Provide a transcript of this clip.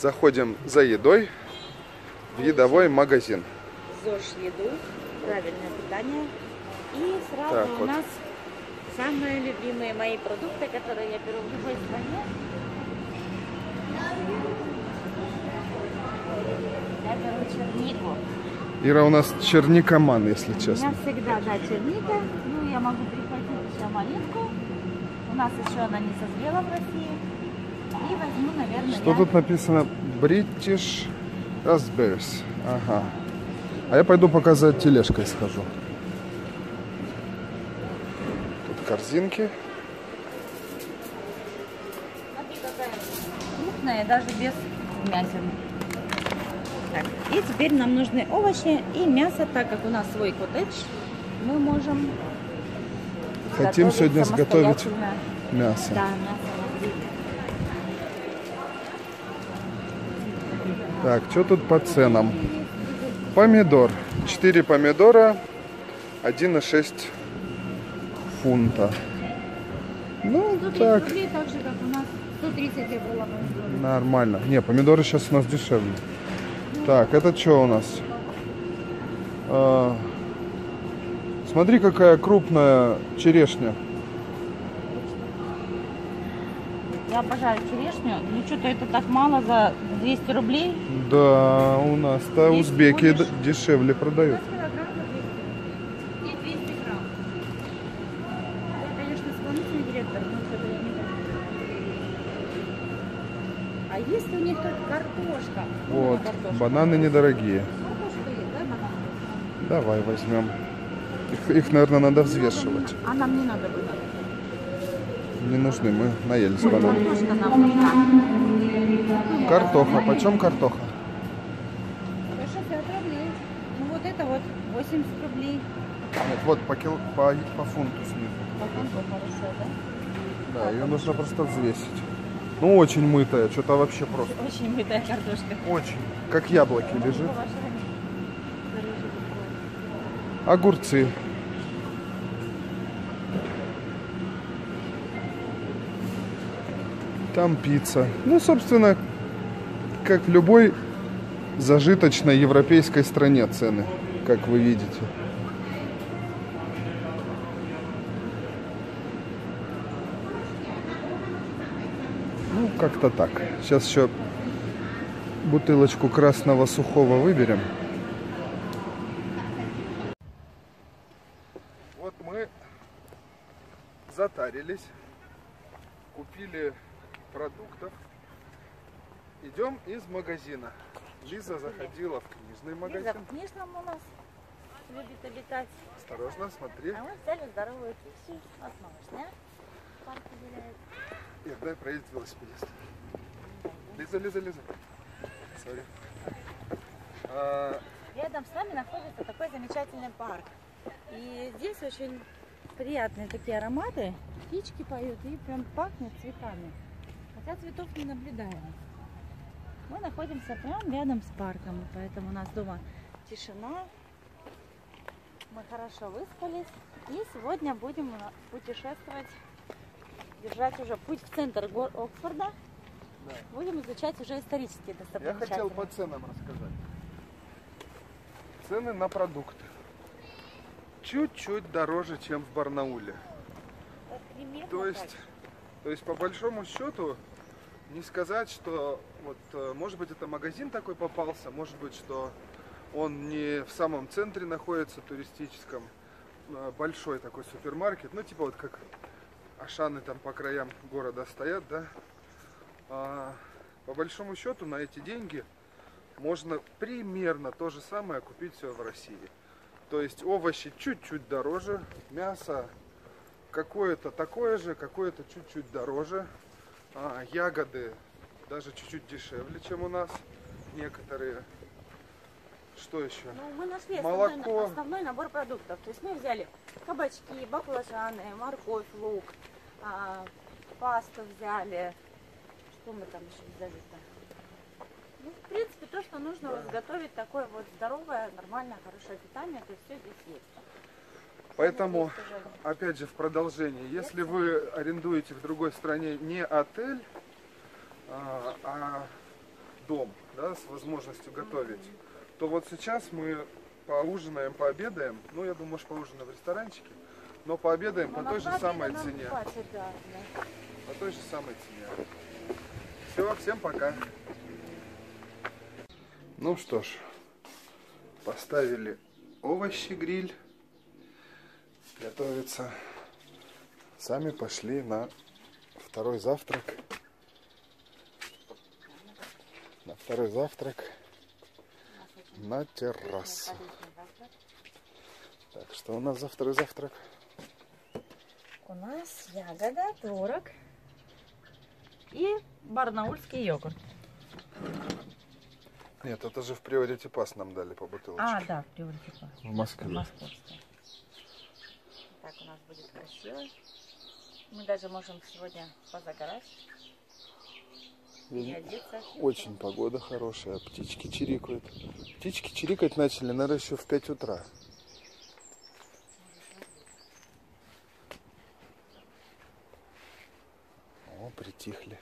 Заходим за едой в едовой магазин. ЗОЖ еду, правильное питание. И сразу Так, у вот. нас самые любимые мои продукты, которые я беру в любой стране. Я беру чернику. Ира у нас черникоман, если У меня честно. всегда, да, черника. Ну, я могу прихватить еще малинку. У нас еще она не созрела в России. И возьму, наверное, Что я... тут написано? British Raspberries. Ага. А я пойду пока за тележкой схожу. Тут корзинки. Смотри, какая крупная, даже без мясен. Так, и теперь нам нужны овощи и мясо, так как у нас свой коттедж, мы можем Хотим сегодня сготовить мясо. Да, мясо на гриле. Так, что тут по ценам? Помидор. 4 помидора, 1,6 фунта. Ну, 130 так, рублей, так же, как у нас 130 я была помидоры. нормально. Не, помидоры сейчас у нас дешевле. Так, это что у нас? А, смотри, какая крупная черешня. Я обожаю черешню, ну что-то это так мало за 200 рублей. Да, у нас-то узбеки будешь? дешевле продают. килограмм за 200. И 200 грамм. Я, конечно, исполнительный директор, но что-то я не знаю. А есть у них тут картошка? Ну, Вот, картошка. бананы недорогие. Давай возьмем. Их, их, наверное, надо взвешивать. А нам не надо было. Не нужны, мы наелись. Картошка нам нужна. Картоха. Почем картоха? 160 рублей. Ну вот это вот 80 рублей. Нет, вот по, кил- по, по фунту снизу. Картошка хорошо, да? Да, ее нужно просто взвесить. Ну, очень мытая, что-то вообще просто. Очень мытая картошка. Очень. Как яблоки лежит. По дороже будет. Огурцы. Там пицца. Ну, собственно, как в любой зажиточной европейской стране цены, как вы видите. Ну, как-то так. Сейчас еще бутылочку красного сухого выберем. Вот мы затарились, купили продуктов, идем из магазина. Лиза заходила в книжный Лиза магазин. в книжном у нас любит обитать. Осторожно, смотри. А мы взяли здоровую кису. Вот малышня в парке гуляет. Дай проедет велосипедист. Лиза, Лиза, Лиза. Сори. А, Рядом с нами находится такой замечательный парк. И здесь очень приятные такие ароматы. Птички поют и прям пахнет цветами. Хотя цветов не наблюдаем. Мы находимся прямо рядом с парком, поэтому у нас дома тишина. Мы хорошо выспались. И сегодня будем путешествовать, держать уже путь в центр гор Оксфорда. Да. Будем изучать уже исторические я достопримечательности. хотел по ценам рассказать. Цены на продукты. Чуть-чуть дороже, чем в Барнауле. То есть. То есть по большому счету не сказать, что вот э, может быть это магазин такой попался, может быть, что он не в самом центре находится туристическом, э, большой такой супермаркет, ну типа вот как Ашаны там по краям города стоят, да. А, по большому счету на эти деньги можно примерно то же самое купить все в России. То есть овощи чуть-чуть дороже, мясо какое-то такое же, какое-то чуть-чуть дороже. А, ягоды даже чуть-чуть дешевле, чем у нас некоторые. Что еще? Ну, мы нашли Молоко. основной, основной набор продуктов. То есть мы взяли кабачки, баклажаны, морковь, лук, а, пасту взяли. Что мы там еще взяли-то? Ну, в принципе, то, что нужно вот сготовить такое вот здоровое, нормальное, хорошее питание, то есть все здесь есть. Поэтому, опять же, в продолжении, если вы арендуете в другой стране не отель, а, а дом, да, с возможностью готовить, то вот сейчас мы поужинаем, пообедаем, ну, я думаю, может, поужинаем в ресторанчике, но пообедаем по Ну, той же самой цене. По той же самой цене. Все, всем пока. Ну что ж, поставили овощи гриль. Готовится. Сами пошли на второй завтрак. На второй завтрак на террасу. Так, что у нас за второй завтрак? У нас ягода, творог и барнаульский йогурт. Нет, это же в приорите пас нам дали по бутылочке. А, да, в приоритете. В Москве. Московский. Так у нас будет красиво. Мы даже можем сегодня позагорать и одеться. Очень погода хорошая, птички чирикают. Птички чирикать начали, надо еще в 5 утра. О, притихли.